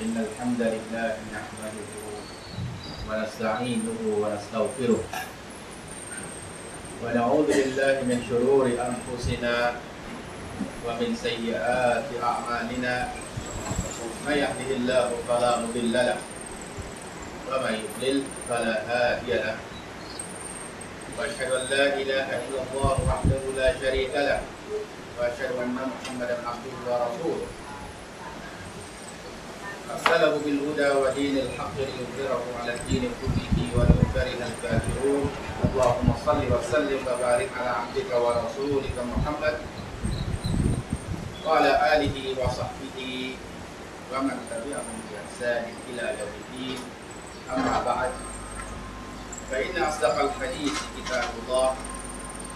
إن الحمد لله نحمده ونستعينه ونستغفره. ونعوذ بالله من شرور أنفسنا ومن سيئات أعمالنا. من يهده الله فلا مضل له ومن يضلل فلا هادي له. وأشهد أن لا إله إلا الله وحده لا شريك له وأشهد أن محمدا عبده ورسوله. أرسله بالهدى ودين الحق ليظهره على الدين كله ولو كره الكافرون. اللهم صل وسلم وبارك على عبدك ورسولك محمد وعلى آله وصحبه ومن تبعهم بإحسان إلى يوم الدين. أما بعد فإن أصدق الحديث كتاب الله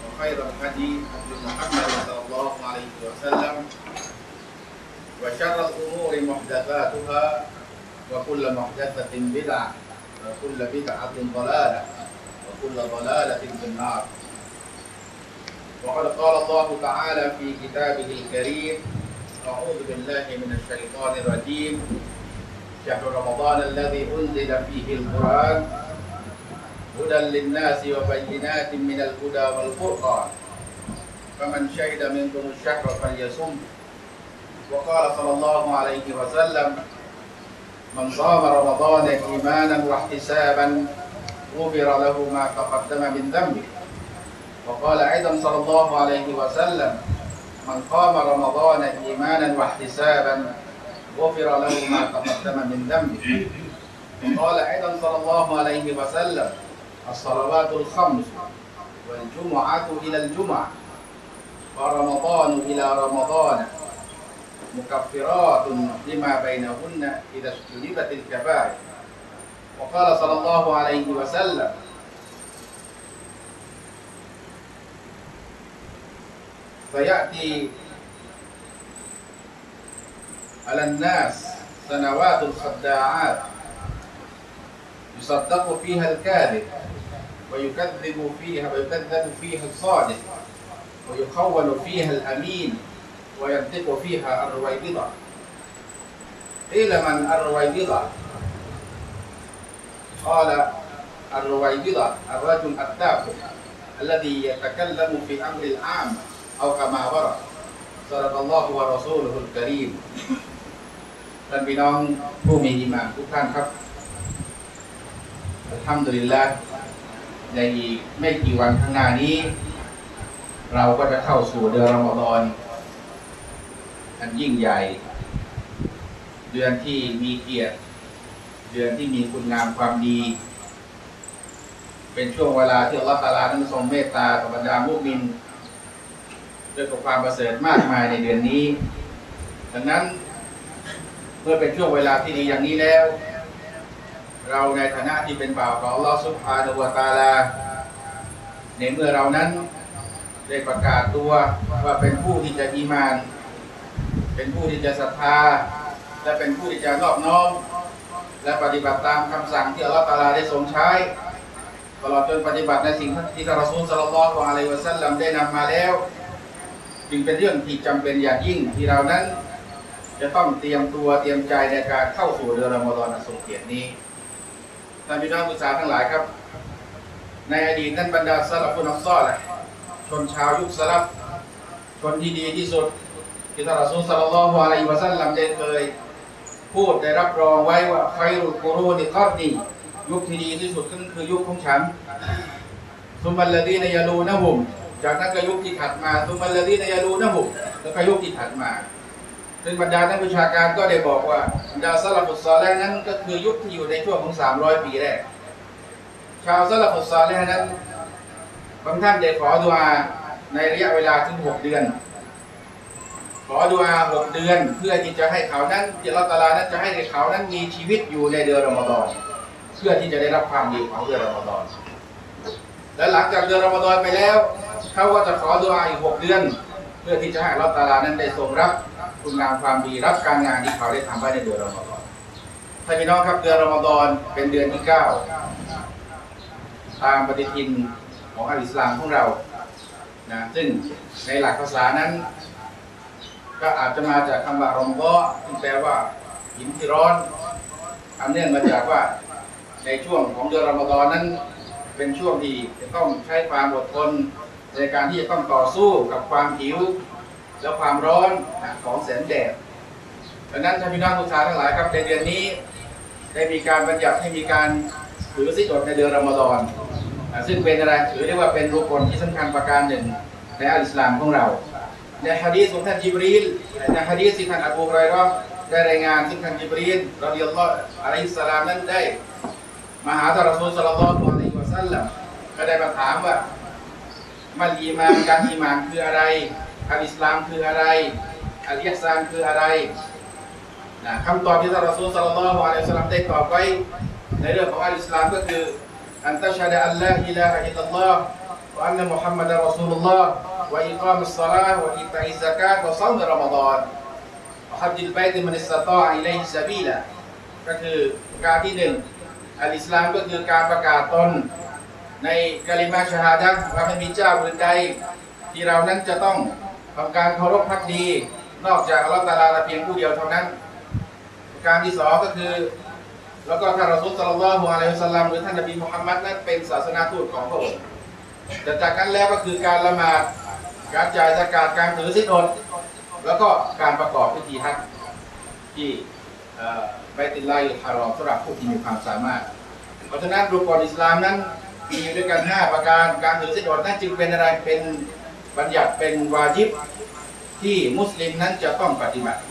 وخير الهدي هدي محمد صلى الله عليه وسلم. وشر الأمور محدثاتها وكل محدثة بدعة وكل بدعة ضلالة وكل ضلالة في النار. وقد قال الله تعالى في كتابه الكريم أعوذ بالله من الشيطان الرجيم. شهر رمضان الذي أنزل فيه القرآن هدى للناس وبينات من الهدى والفرقان. فمن شهد منكم الشهر فليصم. وقال صلى الله عليه وسلم من صام رمضان إيمانا واحتسابا غفر له ما تقدم من ذنبه. وقال أيضا صلى الله عليه وسلم من قام رمضان إيمانا واحتسابا غفر له ما تقدم من ذنبه. وقال أيضا صلى الله عليه وسلم الصلوات الخمس والجمعة إلى الجمعة ورمضان إلى رمضان مكفرات لما بينهن إذا اجتنبت الكبائر. وقال صلى الله عليه وسلم فيأتي على الناس سنوات الخداعات يصدق فيها الكاذب ويكذب فيها ويكذب فيها الصادق ويخول فيها الأمين وينطق فيها الرويبضة قيل من الرويبضة قال الرويبضة الرجل التافه الذي يتكلم في أمر العام أو كما ورد صدق الله ورسوله الكريم ท่านพี่น้องผู้มีอิมานทุกท่านครับทำดุลิลละในอีกไม่กี่วันข้างหน้านี้ เราก็จะเข้าสู่เดือนรอมฎอน อันยิ่งใหญ่ เดือนที่มีเกียรติ เดือนที่มีคุณงามความดี เป็นช่วงเวลาที่อัลลอฮฺตาลานั้นทรงเมตตาต่อบรรดามุมินด้วยกับความประเสริฐมากมายในเดือนนี้ ดังนั้นเมื่อเป็นช่วงเวลาที่ดีอย่างนี้แล้ว เราในฐานะที่เป็นบ่าวของลอสุบฮานุวตาลา ในเมื่อเรานั้นได้ประกาศตัวว่าเป็นผู้ที่จะอีมาน เป็นผู้ที่จะศรัทธา และเป็นผู้ที่จะนอบน้อม และปฏิบัติตามคำสั่งที่อัลลอฮฺตาลาได้ทรงใช้ ตลอดจนปฏิบัติในสิ่งที่ท่านรอซูลสัลลัลลอฮุอะลัยวะสัลลัมได้นำมาแล้ว จึงเป็นเรื่องที่จำเป็นอย่างยิ่งที่เรานั้น จะต้องเตรียมตัวเตรียมใจในการเข้าสู่เดือนรอมฎอนอันทรงเกียรตินี้ท่านพี่น้องผู้ชาทั้งหลายครับ ในอดีตนั้นบรรดาสลับฟุนอัลซอแหลชนชาวยุคสลับชนที่ดีที่สุด ที่ท่านรอซูลสัลลัลลอฮุอะลัยฮิวะสัลลัมได้เคยพูดได้รับรองไว้ว่าไครุกุรูนิกอดียุคที่ดีที่สุดก็คือยุคของฉันซุมบัลลดีนยาลูนะฮุมจากนั้นก็ยุคที่ถัดมาซุมบัลลดีนยาลูนะฮุมแล้วก็ยุคที่ถัดมาซึ่งบรรดานักวิชาการก็ได้บอกว่าบรรดาซาลาฟุตซอแรกนั้นก็คือยุคที่อยู่ในช่วงของ 300 ปีแรก ชาวซาลาฟุตซอแรกนั้นบางท่านได้ขอดุอาในระยะเวลาถึง 6 เดือน ขอดุอา6เดือน เพื่อที่จะให้เขานั้นที่อัลลอฮฺตาลานั้นจะให้เขานั้นมีชีวิตอยู่ในเดือนรอมฎอนเพื่อที่จะได้รับความดีของเดือนรอมฎอนและหลังจากเดือนรอมฎอนไปแล้วเขาก็จะขอดุอาอีก6เดือน เพื่อที่จะให้อัลลอฮฺตาลานั้นได้ทรงรับคุณงามความดีรับการงานที่เขาได้ทำไว้ในเดือนรอมฎอนท่านพี่น้องครับเดือนรอมฎอนเป็นเดือนที่เก้าตามปฏิทินของอัลอิสลามของเรานะซึ่งในหลักภาษานั้น ก็อาจจะมาจากคำว่ารอมฎอที่แปลว่าหินที่ร้อนอันเนื่องมาจากว่าในช่วงของเดือนรอมฎอนนั้น เป็นช่วงที่จะต้องใช้ความอดทนในการที่จะต้องต่อสู้กับความหิว และความร้อนของแสงแดดดังนั้นท่านพี่น้องผู้ชาทั้งหลายครับในเดือนนี้ ได้มีการบัญญัติให้มีการถือสิทธิ์ในเดือนรอมฎอนซึ่งเป็นอะไรถือได้ว่าเป็นรุกลที่สำคัญประการหนึ่งในอัลอิสลามของเรา ในฮะดีษของท่านจิบรีลในฮะดีษที่ท่านอบูฮุไรเราะห์ได้รายงานซึ่งท่านจิบรีลรอดิยัลลอฮุอะลัยฮิสสลามนั้นได้มาหาท่านรอซูลศ็อลลัลลอฮุอะลัยฮิวะซัลลัมก็ได้มาถามว่ามันอีมานการอีมานคืออะไรอัลอิสลามคืออะไรอัลอิฮซานคืออะไรนะคำตอบที่ท่านรอซูลศ็อลลัลลอฮุอะลัยฮิวะซัลลัมได้ตอบไว้ในเรื่องของอัลอิสลามก็คือأن تشهد أن لا إله إلا الله وأن محمد رسول الله وإقام الصلاة وإيتاء الزكاة وصوم رمضان وحج البيت من استطاع إليه سبيلا ก็คือการที่หนึ่งอัลอิสลามก็คือการประกาศตนในกาลิมาชฮาดะห์ว่าไม่มีเจ้าอื่นใดที่เรานั้นจะต้องทำการเคารพพักดี นอกจากอัลลอฮฺตาลาแต่เพียงผู้เดียวเท่านั้น การที่สองก็คือ แล้วก็ท่านรอซูลสัลลัลลอฮุอะลัยฮิวะซัลลัมหรือท่านนบีมุฮัมมัดนั้นเป็นศาสนาทูตของพระองค์ แต่จากนั้นแล้วก็คือการละหมาด การจ่ายสกาดการถือสินอดแล้วก็การประกอบพิธีฮัจที่ไบติลลาฮิลฮารอมสำหรับผู้ที่มีความสามารถ เพราะฉะนั้นรุกอนอิสลามนั้นมีด้วยกัน 5 ประการการถือสินอดนั้นจึงเป็นอะไรเป็นบัญญัติเป็นวาจิบที่มุสลิมนั้นจะต้องปฏิบัติ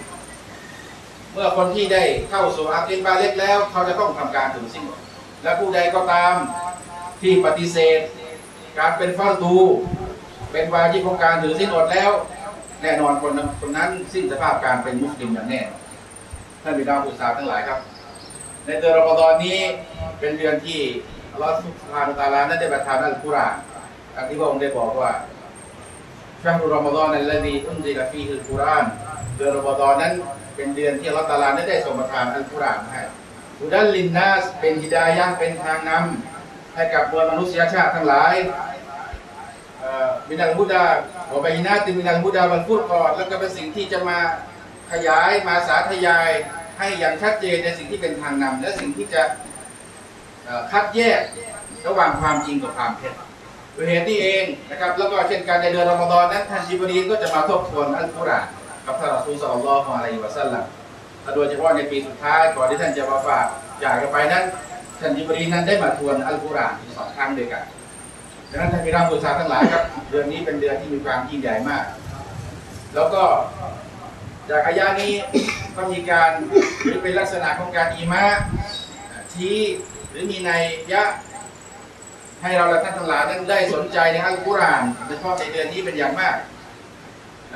เมื่อคนที่ได้เข้าสู่อาคินบาเล็กแล้ว เขาจะต้องทำการถือสินอดและผู้ใดก็ตามที่ปฏิเสธ การเป็นฟาตูเป็นวาจิของการถือสิ้นอดแล้ว แน่นอนคนนั้นคนนั้นสิ้นสภาพการเป็นมุสลิมอย่างแน่ท่านพี่น้องผู้ศรัทธาทั้งหลายครับ ในเดือนรอมฎอนนี้เป็นเดือนที่อัลลอฮฺสุบฮานุตาลานั้นได้ประทานอัลกุรอานอันที่พระองค์ได้บอกว่าشهر رمضان الذي أنزل فيه القرآنเดือนรอมฎอนนั้นเป็นเดือนที่อัลลอฮฺตาลานั้นได้ทรงประทานอัลกุรอานهدى للناسเป็นهدايةเป็นทางนำ ให้กับมวลมนุษยชาติทั้งหลายوبينات من الهدى والفرقانแล้วก็เป็นสิ่งที่จะมาขยายมาสาธยายให้อย่างชัดเจนในสิ่งที่เป็นทางนำและสิ่งที่จะคัดแยกระหว่างความจริงกับความเท็จด้วยเหตุนี้เองนะครับแล้วก็เช่นการในเดือนรอมฎอนนั้นท่านจิบรีนก็จะมาทบทวนอัลกุรอานกับท่านรอซูลสัลลัลลอฮุอะลัยฮิวะซัลลัมโดยเฉพาะในปีสุดท้ายก่อนที่ท่านจะมาฝากจากกันไปนั้น ท่านจิบรีนั้นได้มาทวนอัลกุรอานถึงสองครั้งด้วยกันดังนั้นท่านพี่น้องผู้ชาทั้งหลายครับ เดือนนี้เป็นเดือนที่มีความยิ่งใหญ่มาก แล้วก็จากอายานี้ก็มีการหรือเป็นลักษณะของการอีมะชี้หรือมีในยะให้เราและท่านทั้งหลายนั้นได้สนใจในอัลกุรอานโดยเฉพาะในเดือนนี้เป็นอย่างมาก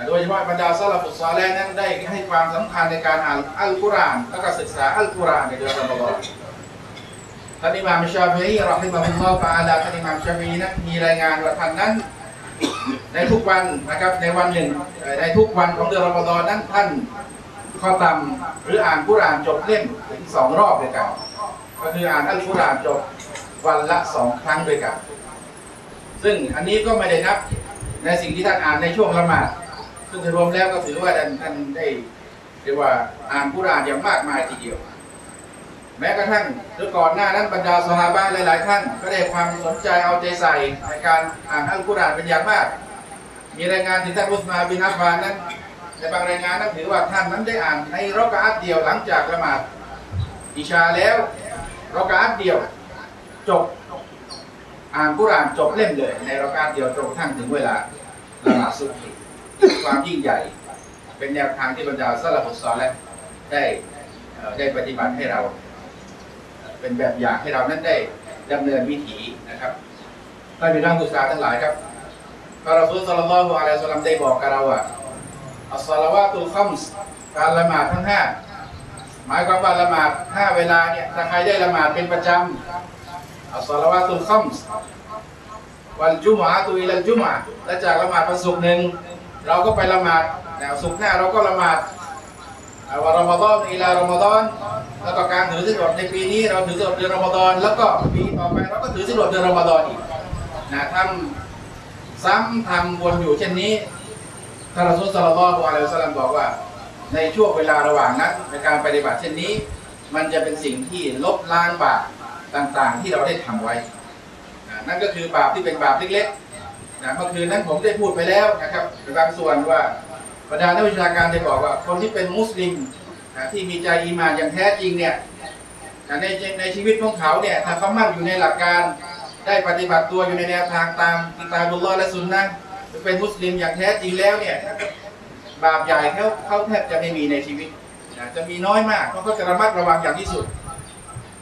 โดยเฉพาะบรรดาซาลาฟุซอลแลนั้นได้ให้ความสำคัญในการอ่านอัลกุรอานและก็ศึกษาอัลกุรอานในเดือนรอมฎอน ท่านอิมามชาฟีอีรอฮิมะฮุลลอฮฺตะอาลาท่านอิมามชาฟีนั้นมีรายงานว่าท่านนั้น ในทุกวันนะครับในวันหนึ่งในทุกวันของเดือนรอมฎอนนั้นท่านข้อตำหรืออ่านกุรานจบเล่มถึงสองรอบด้วยกันก็คืออ่านอัลกุรานจบวันละสองครั้งด้วยกัน ซึ่งอันนี้ก็ไม่ได้นับในสิ่งที่ท่านอ่านในช่วงละหมาดซึ่งรวมแล้วก็ถือว่าท่านได้เรียกว่าอ่านกุรานอย่างมากมายทีเดียว แม้กระทั่งหรือก่อนหน้านั้นบรรดาสหายหลาย ๆ ท่าน ก็ได้ความสนใจเอาใจใส่ในการอ่านอัลกุรอานเป็นอย่างมาก มีรายงานถึงท่านอุสมาบินอัฟฟานนั้นในบางรายงานนั้นถือว่าท่านนั้นได้อ่านในรอกาอัดเดียวหลังจากละหมาดอิชาแล้วรอกาอัดเดียวจบอ่านกุรอานจบเล่มเลย ในรอกาอัดเดียวจนทั้งถึงเวลาละหมาดสุบฮีความยิ่งใหญ่ เป็นแนวทางที่บรรดาสะลัฟศอลิห์และได้ได้ปฏิบัติให้เรา เป็นแบบอย่างให้เรานั้นได้ดำเนินวิถีนะครับท่านพี่น้องผู้ศรัทธาทั้งหลายครับพระรอซูลศ็อลลัลลอฮุอะลัยฮิวะซัลลัมได้บอกกับเราว่าالصلوات الخمسการละหมาดทั้งห้าหมายความว่าละหมาดห้าเวลาเนี่ยถ้าใครได้ละหมาดเป็นประจำالصلوات الخمسวันจุมอะตุอิลัลจุมอะและจากละหมาดวันศุกร์หนึ่งเราก็ไปละหมาดแนวศุกร์หน้าเราก็ละหมาด วันรอมฎอนอิลารอมฎอนแล้วก็การถือสินอดในปีนี้เราถือสินอดเดือนรอมฎอนแล้วก็ปีต่อไปเราก็ถือสินอดเดือนรอมฎอนอีกนะทำซ้ำทำวนอยู่เช่นนี้ท่านรอซูลสลลอฮุอะลัยฮิวะสัลลัมบอกว่า ในช่วงเวลาระหว่างนั้นในการปฏิบัติเช่นนี้ มันจะเป็นสิ่งที่ลบล้างบาปต่างๆ ที่เราได้ทำไว้นะนั่นก็คือบาปที่เป็นบาปเล็กๆนะเมื่อคืนนั้นผมได้พูดไปแล้วนะครับในบางส่วนว่า บรรดานักวิชาการได้บอกว่า คนที่เป็นมุสลิมที่มีใจอีมานอย่างแท้จริงเนี่ยในในชีวิตของเขาเนี่ยถ้าเขามั่นอยู่ในหลักการได้ปฏิบัติตัวอยู่ในแนวทางตามตาบุลลอและสุนนะเป็นมุสลิมอย่างแท้จริงแล้วเนี่ยบาปใหญ่เขาเขาแทบจะไม่มีในชีวิตนะจะมีน้อยมากเพราะเขาจะระมัดระวังอย่างที่สุด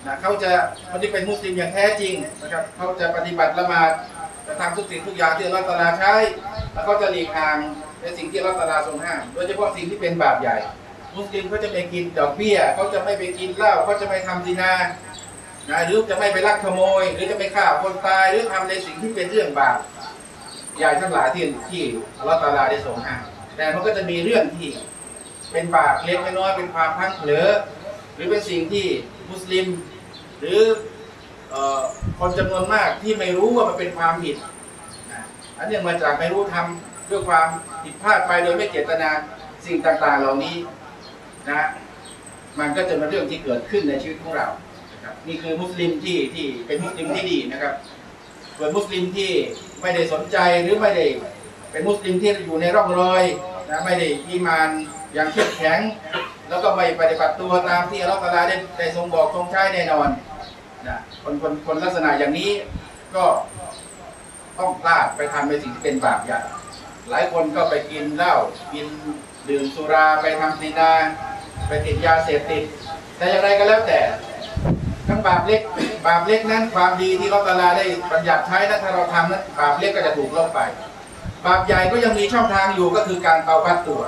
นะเขาจะคนที่เป็นมุสลิมอย่างแท้จริงนะครับเขาจะปฏิบัติละหมาด จะทำทุกสิ่งทุกอย่างที่อัลลอฮฺตะอาลาใช้ แล้วเขาจะหลีกห่างในสิ่งที่อัลลอฮฺตะอาลาทรงห้ามโดยเฉพาะสิ่งที่เป็นบาปใหญ่ มุสลิมเขาจะไม่กินดอกเบี้ยเขาจะไม่ไปกินเหล้าเขาจะไม่ทำซินานะหรือจะไม่ไปลักขโมย หรือจะไม่ฆ่าคนตายหรือทำในสิ่งที่เป็นเรื่องบาปใหญ่ทั้งหลายที่ที่อัลลอฮฺตะอาลาได้ทรงห้ามแต่มันก็จะมีเรื่องที่เป็นบาปเล็กน้อยเป็นความพังเผลอหรือเป็นสิ่งที่มุสลิม หรือ คนจำนวนมากที่ไม่รู้ว่ามันเป็นความผิดนะอันเนื่องมาจากไม่รู้ทำด้วยความผิดพลาดไปโดยไม่เจตนาสิ่งต่างๆ เหล่านี้นะมันก็จะเป็นเรื่องที่เกิดขึ้นในชีวิตของเรานะครับนี่คือมุสลิมที่ที่เป็นมุสลิมที่ดีนะครับส่วนมุสลิมที่ไม่ได้สนใจหรือไม่ได้เป็นมุสลิมที่อยู่ในร่องรอยนะไม่ได้อีมานอย่างเข้มแข็ง แล้วก็ไม่ปฏิบัติตัวตามที่อัลลอฮฺตะอาลาได้ได้ทรงบอกทรงใช้แน่นอน คนคนคนลักษณะอย่างนี้ก็ต้องพลาดไปทำในสิ่งที่เป็นบาปใหญ่หลายคนก็ไปกินเหล้ากินดื่มสุราไปทำซีนาไปติดยาเสพติด แต่อย่างไรก็แล้วแต่ ทั้งบาปเล็กบาปเล็กนั้นความดีที่อัลลอฮฺตะอาลาได้บัญญัติใช้นั้นถ้าเราทำนั้นบาปเล็กก็จะถูกลบไป บาปใหญ่ก็ยังมีช่องทางอยู่ก็คือการเตาบัตตัว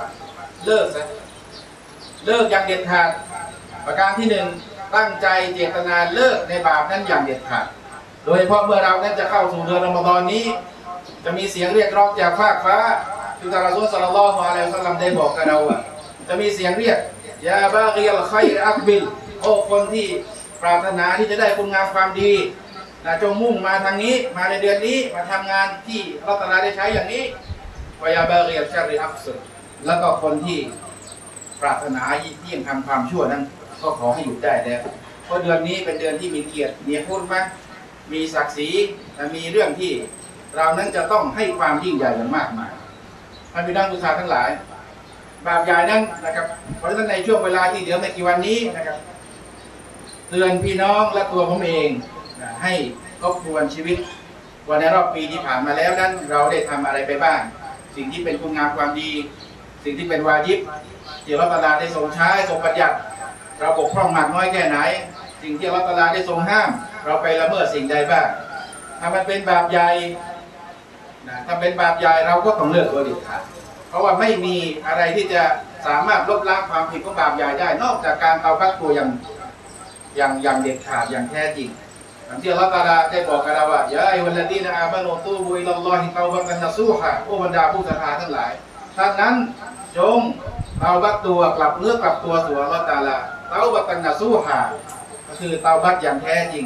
เลิกซะเลิกอย่างเด็ดขาดประการที่หนึ่ง ตั้งใจเจตนาเลิกในบาปนั้นอย่างเด็ดขาด โดยเฉพาะเมื่อเรานั้นจะเข้าสู่เดือนรอมฎอนนี้ จะมีเสียงเรียกร้องจากฟากฟ้าที่ทารซูลสัลลัลลอฮุอะลัยฮิวะสัลลัมได้บอกกับเราอะจะมีเสียงเรียกยาบากิยัลขัยรอักบิลโอ้คนที่ปรารถนาที่จะได้คุณงามความดีนะจงมุ่งมาทางนี้มาในเดือนนี้มาทำงานที่เราตะลาได้ใช้อย่างนี้วายาบากิยัลชัริอักสุดแล้วก็คนที่ปรารถนายิ่งทำความชั่วนั้น ก็ขอให้หยุดได้แล้วเพราะเดือนนี้เป็นเดือนที่มีเกียรติมีคุณมากมีศักดิ์ศรีและมีเรื่องที่เรานั้นจะต้องให้ความยิ่งใหญ่อย่างมากมายท่านพี่น้องผู้ชาทั้งหลาย บาปใหญ่นั้นนะครับ เพราะฉะนั้นในช่วงเวลาที่เหลือไม่กี่วันนี้นะครับเตือนพี่น้องและตัวผมเองให้ทบทวนชีวิตว่าในรอบปีที่ผ่านมาแล้วนั้น เราได้ทำอะไรไปบ้าง สิ่งที่เป็นคุณงามความดี สิ่งที่เป็นวาญิบที่รัตลาได้ทรงใช้ทรงประหยัด เราบกพร่องมากน้อยแค่ไหน สิ่งที่รัตลาได้ทรงห้าม เราไปละเมิดสิ่งใดบ้าง ถ้ามันเป็นบาปใหญ่นะถ้าเป็นบาปใหญ่เราก็ต้องเลิกโดยเด็ดขาดเพราะว่าไม่มีอะไรที่จะสามารถลบล้างความผิดของบาปใหญ่ได้ นอกจากการเตาพักตัวอย่างอย่างอย่างเด็ดขาดอย่างแท้จริงอย่างที่อัลลอฮฺตาลาได้บอกกับเราว่ายาอิวัลลดีนะอามานุตูบุอิลลอฮิเตาบักันนัสูฮะโอ้บรรดาผู้ศรัทธาทั้งหลายท่านนั้นจงเตาบัตตัวกลับเนื้อกลับตัวสู่อัลลอฮฺตาลา เตาบักันนัสูฮะก็คือเตาบัตอย่างแท้จริง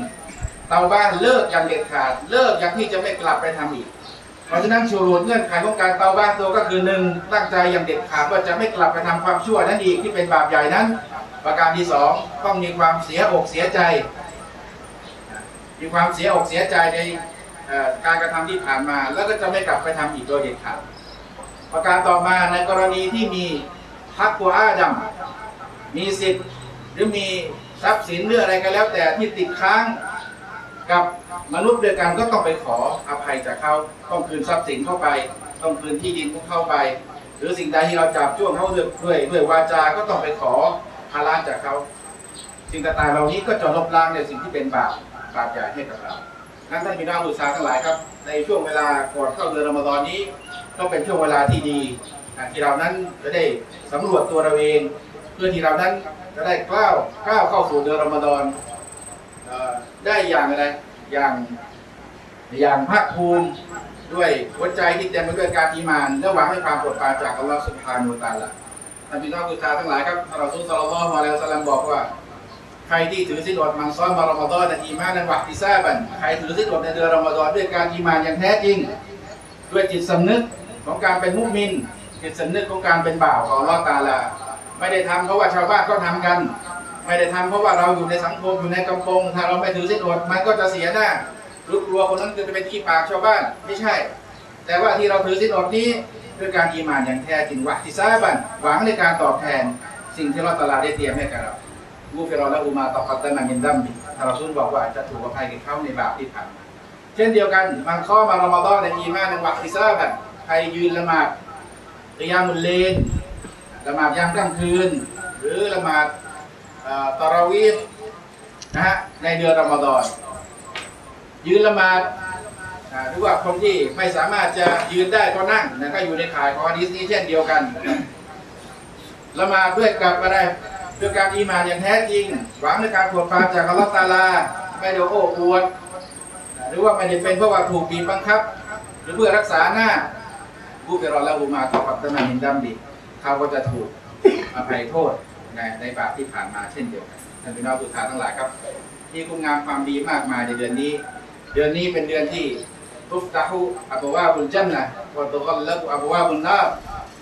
เตาบ้านเลิกอย่างเด็ดขาด เลิกอย่างที่จะไม่กลับไปทำอีก เพราะฉะนั้นชูรูดเงื่อนไขของการเตาบ้านตัวก็คือหนึ่งตั้งใจอย่างเด็ดขาดว่าจะไม่กลับไปทำความชั่วนั้นอีกที่เป็นบาปใหญ่นั้น ประการที่สองต้องมีความเสียอกเสียใจ มีความเสียอกเสียใจในการกระทำที่ผ่านมา แล้วก็จะไม่กลับไปทำอีกโดยเด็ดขาดประการต่อมาในกรณีที่มีฮักกัวอาดัมมีสิทธิ์ หรือมีทรัพย์สินหรืออะไรก็แล้ว แต่ที่ติดค้างกับมนุษย์ด้วยกันก็ต้องไปขออภัยจากเขาต้องคืนทรัพย์สินเข้าไป ต้องคืนที่ดินของเข้าไป หรือสิ่งใดที่เราจับจ้วงเขาด้วยด้วยด้วยวาจาก็ต้องไปขอภาระจากเขาสิ่งต่างๆเหล่านี้ก็จะลบล้างในสิ่งที่เป็นบาปบาปใหญ่ให้กับเรางั้นท่านพี่น้องลูกสาวทั้งหลายครับ ในช่วงเวลาก่อนเข้าเดือนรอมฎอนนี้ ก็เป็นช่วงเวลาที่ดีที่เรานั้นจะได้สำรวจตัวเราเอง เพื่อที่เรานั้นจะได้กล้าวกล้าวเข้าสู่เดือนรอมฎอนได้อย่างอะไรอย่างอย่างภาคภูมิด้วยหัวใจที่เต็มไปด้วยการอีหมานและหวังให้ความโปรดปรานจากอัลลอฮฺสุบฮานุวะตาลาท่านพี่น้องลูกสาทั้งหลายครับเราสุลต่านละฮ์มาแล้วสลัมบอกว่า ใครที่ถือศีลอดมังซ้อนมารอมฎอนในอีมานันวักติซาบันใครถือศีลอดในเดือนรอมฎอนด้วยการอีมานอย่างแท้จริง ด้วยจิตสำนึกของการเป็นมุมินจิตสำนึกของการเป็นบ่าวของอัลลอฮ์ตาลา ไม่ได้ทำเพราะว่าชาวบ้านเขาทากัน ไม่ได้ทำเพราะว่าเราอยู่ในสังคมอยู่ในกำปงถ้าเราไม่ถือศีลอดมันก็จะเสียหน้ารู้กลัวคนนั้นจะเป็นขี้ปากชาวบ้านไม่ใช่ แต่ว่าที่เราถือศีลอดนี้ด้วยการอีมานอย่างแท้จริงวะที่ซาบันหวังในการตอบแทนสิ่งที่เราตลาดได้เตรียมให้กับเรากูฟิรอและอุมาตอกัตตะมันยินดัมบิถ้าเราซุนบอกว่าจะถูกอภัยกับเขาในบาปที่ผ่านเช่นเดียวกันมันข้อมารอมฎอนในอีมานในวักที่ซาบันใครยืนละหมาดกิยามุลเลน ละหมาดยามกลางคืน หรือละหมาดตะเราวีนะฮะในเดือนรอมฎอนยืนละหมาดหรือว่าคนที่ไม่สามารถจะยืนได้ก็นั่งนะก็อยู่ในข่ายของฮะดีษนี้เช่นเดียวกันละหมาดด้วยกับอะไรด้วยการอีหมานอย่างแท้จริง หวังในการปวดฟาจากอัลลอฮฺตาลา ไม่ได้โอ้อวดหรือว่าไม่ได้เป็นเพราะว่าถูกบีบบังคับ หรือเพื่อรักษาหน้าผู้เป็นรอละอูมาต่อกับตะมันมินดัมบิ เขาก็จะถูกอภัยโทษในในบาปที่ผ่านมาเช่นเดียวกันท่านพี่น้องทุกท่านทั้งหลายครับมีคุณงามความดีมากมายในเดือนนี้ เดือนนี้เป็นเดือนที่ทุฟตะฮูอับวาบุญจันนะวัตุกัลละอับวาบุญนา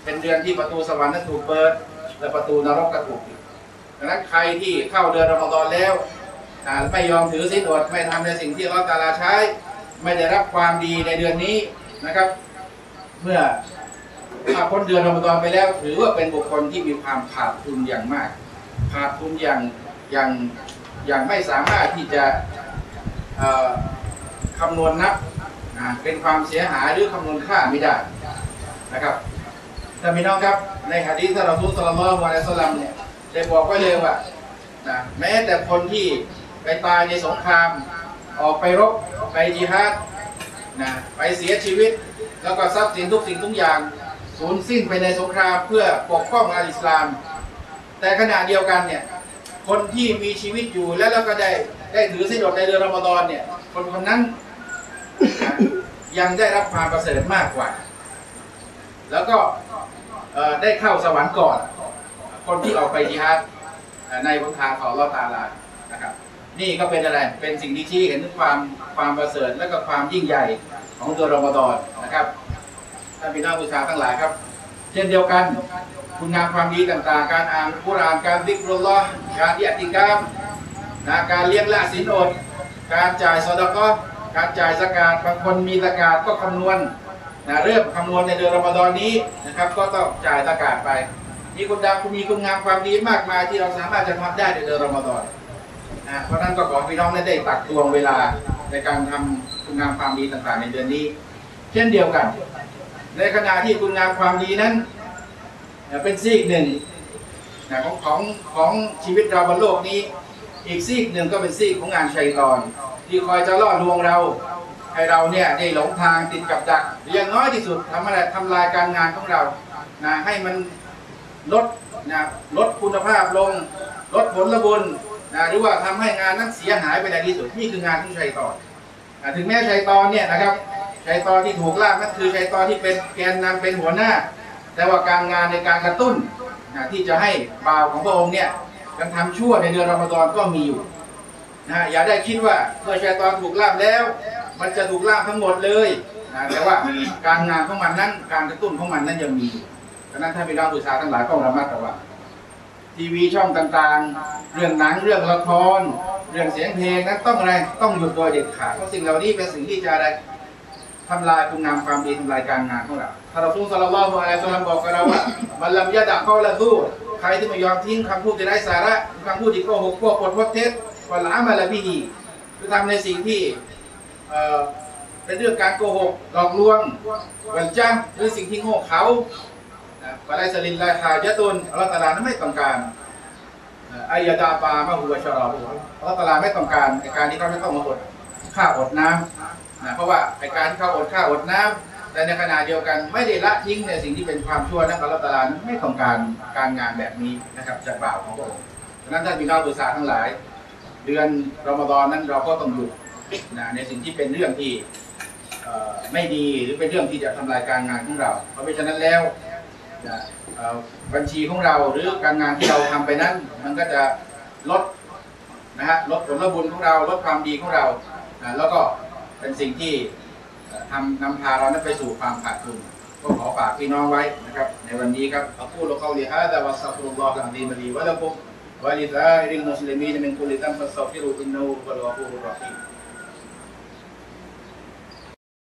เป็นเดือนที่ประตูสวรรค์นั้นถูกเปิด และประตูนรกก็ถูกปิดดังนั้นใครที่เข้าเดือนรอมฎอนแล้วไม่ยอมถือศีลอดไม่ทำในสิ่งที่เลอฮฺตาลาใช้ ไม่ได้รับความดีในเดือนนี้นะครับ เมื่อ ถ้าพ้นเดือนรอมฎอนไปแล้ว ถือว่าเป็นบุคคลที่มีความขาดทุนอย่างมาก ขาดทุนอย่างอย่างอย่างไม่สามารถที่จะคำนวณนับเป็นความเสียหายหรือคำนวณค่าไม่ได้นะครับท่านพี่น้องครับในหะดีษที่เราทุสลลัลลอฮุอะลัยฮิวะซัลลัมเนี่ยได้บอกไว้เลยว่านะแม้แต่คนที่ไปตายในสงคราม ออกไปรบไปจิฮาดนะไปเสียชีวิต แล้วก็ทรัพย์สินทุกสิ่งทุกอย่าง สูญสิ้นไปในสงครามเพื่อปกป้องอาลิสลาม แต่ขณะเดียวกันเนี่ยคนที่มีชีวิตอยู่แล้วเราก็ได้ได้ถือสินอดในเดือนรอมฎอนเนี่ย คนคนนั้นยังได้รับความประเสริฐมากกว่า แล้วก็ได้เข้าสวรรค์ก่อน คนที่ออกไปจิฮาดในบนทางของลอตาลานะครับ นี่ก็เป็นอะไรเป็นสิ่งที่ชี้เห็นถึงความความประเสริฐและก็ความยิ่งใหญ่ของเดือนรอมฎอนนะครับ ท่านพี่น้องผู้ชาทั้งหลายครับ เช่นเดียวกัน คุณงามความดีต่างๆ การอ่านกุรานการดิกรุลลอฮ์การอิอติกามนะการเลี้ยงละศีลอด การจ่ายซอดากอฮ์การจ่ายสกาดบางคนมีสกาดก็คำนวณนะเริ่มคำนวณในเดือนรอมฎอนนี้นะครับ ก็ต้องจ่ายสกาดไปมีคุณดามีคุณงามความดีมากมายที่เราสามารถจะทำได้ในเดือนรอมฎอนนะเพราะนั้นก็ขอพี่น้องได้ตักตวงเวลาในการทำคุณงามความดีต่างๆ ในเดือนนี้ เช่นเดียวกัน ในขณะที่คุณงามความดีนั้นเป็นซีกหนึ่งของของของชีวิตเราบนโลกนี้ อีกซีกหนึ่งก็เป็นซีกของงานชัยตอน ที่คอยจะล่อลวงเรา ให้เราเนี่ยได้หลงทางติดกับดักอย่างน้อยที่สุดทำอะไรทำลายการงานของเรานะให้มันลดนะลดคุณภาพลง ลดผลบุญนะหรือว่าทำให้งานนั้นเสียหายไปในที่สุดนี่คืองานของชัยตอนนะถึงแม้ชัยตอนเนี่ยนะครับ ชัยตอนที่ถูกลากนั่นคือชัยตอนที่เป็นแกนนำเป็นหัวหน้า แต่ว่าการงานในการกระตุ้นนะที่จะให้บ่าวของพระองค์เนี่ยการทำชั่วในเดือนรอมฎอนก็มีอยู่นะอย่าได้คิดว่าเมื่อชัยตอนถูกล่ามแล้ว มันจะถูกล่ามทั้งหมดเลยนะแต่ว่าการงานของมันนั้นการกระตุ้นของมันนั้นยังมีอยู่ดังนั้นท่านพี่น้องผู้ชาทั้งหลายต้องระมัดระวังทีวีช่องต่างๆ เรื่องหนังเรื่องละคร เรื่องเสียงเพลงนั้นต้องอะไรต้องหยุดโดยเด็ดขาดเพราะสิ่งเหล่านี้เป็นสิ่งที่จะอะไร ทำลายคุณงามความดีทำลายการงานของเราถ้าเราทุ่งสลลัลลอฮุอะลัยฮิวะซัลลัมบอกกับเราว่ามันลำยะดะเข้าละซูใครที่ไม่ยอมทิ้งคำพูดที่ไร้สาระคำพูดที่โกหกพวกปดพดเท็จวะละมาละบิฮีคือทำในสิ่งที่เอ่อเป็นเรื่องการโกหกหลอกลวงวันจ้างหรือสิ่งที่โง่เขาปะไลสลินลายฮาญะตุนอัลตาลานั้นไม่ต้องการอายดาปามะฮูวชะรอบูอัลตาลาไม่ต้องการในการที่เขาจะต้องมาอดข้าอดน้ำ นะเพราะว่าไอการที่เขาอดข้าวอดน้ำแต่ในขณะเดียวกันไม่ได้ละทิ้งในสิ่งที่เป็นความชั่วนั่นก็รับตาลานไม่ต้องการการงานแบบนี้นะครับจากบ่าวของพระองค์ดังนั้นท่านพี่น้องบุษาทั้งหลาย เดือนรอมฎอนนั้นเราก็ต้องหยุดนะในสิ่งที่เป็นเรื่องที่ไม่ดีหรือเป็นเรื่องที่จะทำลายการงานของเรา เพราะฉะนั้นแล้วนะบัญชีของเราหรือการงานที่เราทำไปนั้นมันก็จะลดนะฮะลดผลบุญของเราลดความดีของเรานะแล้วก็ เป็นสิ่งที่ทำนำพาเรานั้นไปสู่ความขาดทุนก็ขอฝากพี่น้องไว้นะครับ ในวันนี้ครับأقول قولي هذا وأستغفر الله العظيم لي ولكم ولسائر المسلمين من كل ذنب فاستغفروه إنه هو الغفور الرحيم